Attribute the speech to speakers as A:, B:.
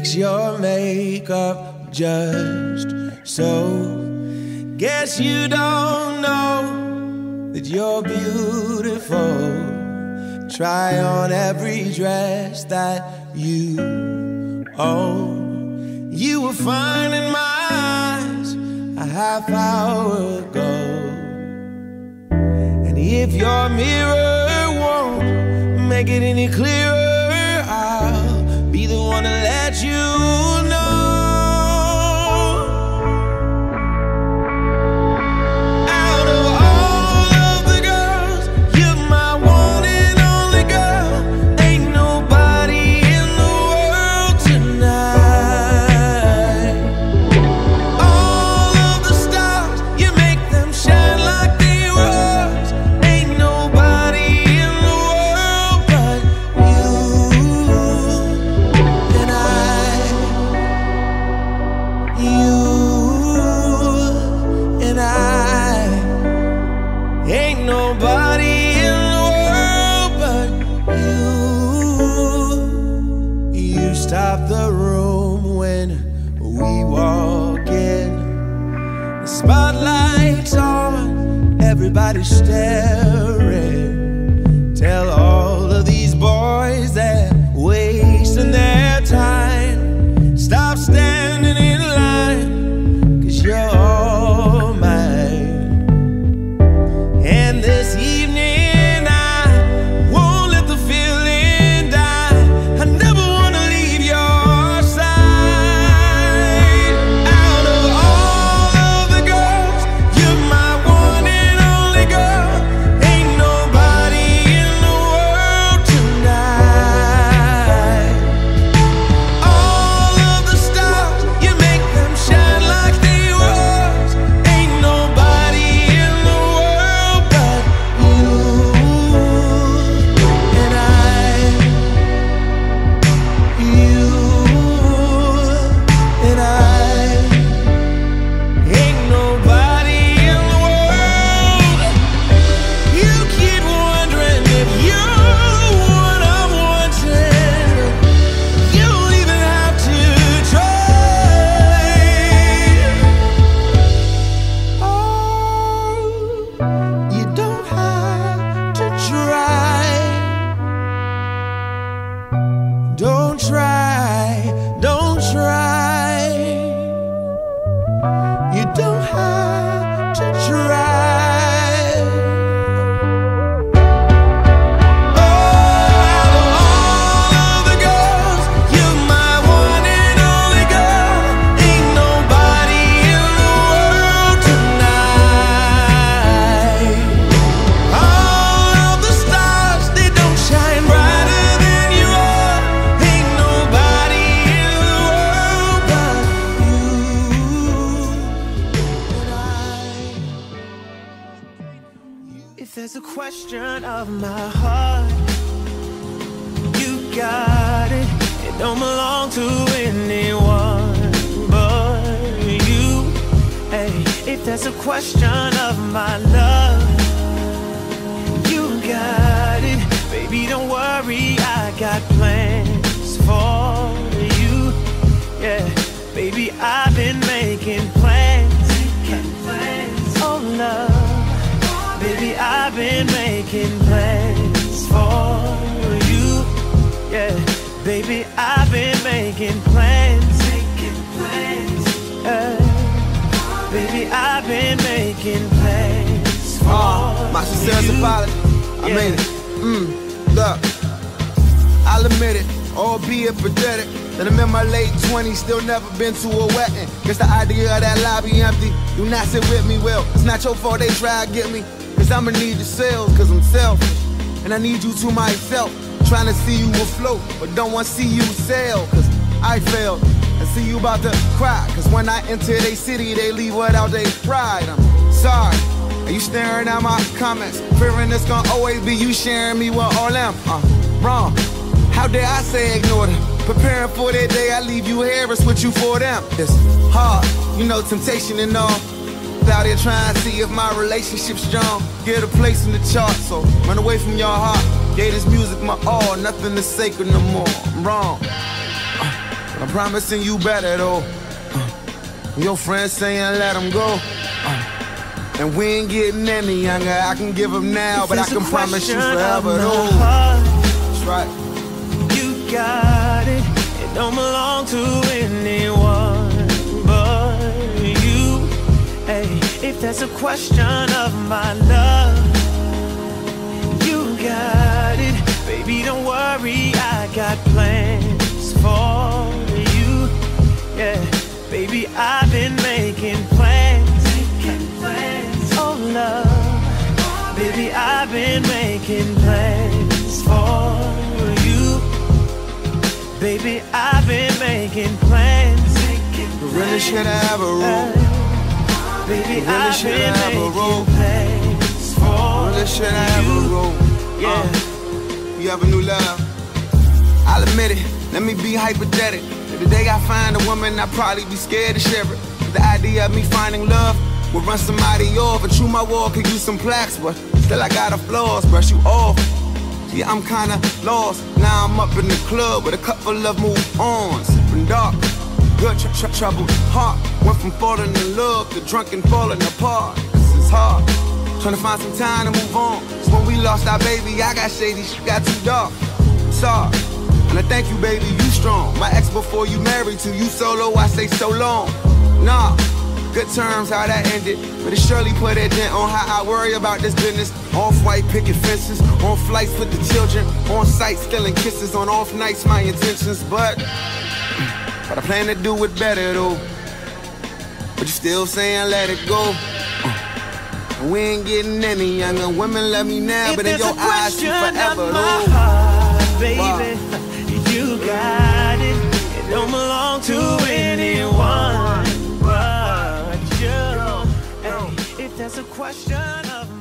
A: Fix your makeup just so. Guess you don't know that you're beautiful. Try on every dress that you own. You were fine in my eyes a half hour ago. And if your mirror won't make it any clearer, nobody in the world but you. You stop the room when we walk in. The spotlight's on, everybody's staring. Question of my heart, you got it. It don't belong to anyone but you. Hey, if there's a question of my love, you got it. Baby, don't worry, I got plans for you. Yeah, baby, I've been making plans. Oh, love. Baby, I've been making plans for you. Yeah, baby, I've been making plans. Making plans. Yeah. Baby, I've been making plans for
B: Uh, my sincerest
A: you.
B: apology. I
A: Yeah.
B: made it. Mm, look, I'll admit it, albeit pathetic. That I'm in my late 20s, still never been to a wedding. Guess the idea of that lobby empty. Do not sit with me, well, it's not your fault they try to get me. Cause I'ma need the sales, cause I'm selfish. And I need you to myself. Trying to see you afloat, but don't want to see you sail. Cause I failed. I see you about to cry. Cause when I enter they city, they leave without their pride. I'm sorry. Are you staring at my comments? Fearing it's gonna always be you sharing me with all them. Uh, wrong. How dare I say ignore them? Preparing for that day, I leave you here, it's with you for them. It's hard, you know, temptation and all. Out here trying to see if my relationship's strong. Get a place in the chart, so run away from your heart. Gave this music my all, nothing is sacred no more. I'm wrong. Uh, I'm promising you better though. Uh, your friends saying let them go. Uh, and we ain't getting any younger. I can give them now, but I can promise you forever though. That's right.
A: Got it. It don't belong to anyone but you. Hey, if that's a question of my love, you got it. Baby, don't worry, I got plans for you. Yeah, baby, I've been making plans. Making plans. Oh, love. Baby, I've been making plans for you. Baby, I've been making plans.
B: We really should have a rule.
A: Baby,
B: really
A: I've
B: should
A: been
B: have a rule.
A: plans for
B: Really should have a
A: you.
B: rule.
A: Yeah.
B: Uh, you have a new love. I'll admit it. Let me be hypothetical. The day I find a woman, I'd probably be scared to share it. The idea of me finding love would run somebody off. And true, my wall could use some plaques, but still I got a flaws. Brush you off. Yeah, I'm kinda lost. Now I'm up in the club with a couple of move ons. Sipping dark. Good tr- tr- troubled heart. Went from falling in love to drunk and falling apart. This is hard. Trying to find some time to move on. So when we lost our baby, I got shady, she got too dark. Sorry. And I thank you, baby, you strong. My ex before you married to you solo, I say so long. Nah, good terms, how that ended. But it surely put a dent on how I worry about this business. Off white picket fences, on flights with the children, on site stealing kisses, on off nights, my intentions. But, but I plan to do it better though. But you still saying let it go. We ain't getting any younger. Women love me now,
A: If
B: but in your eyes,
A: question
B: forever
A: of my heart, baby,
B: Wow.
A: you got it. It don't belong to mm-hmm. anyone question of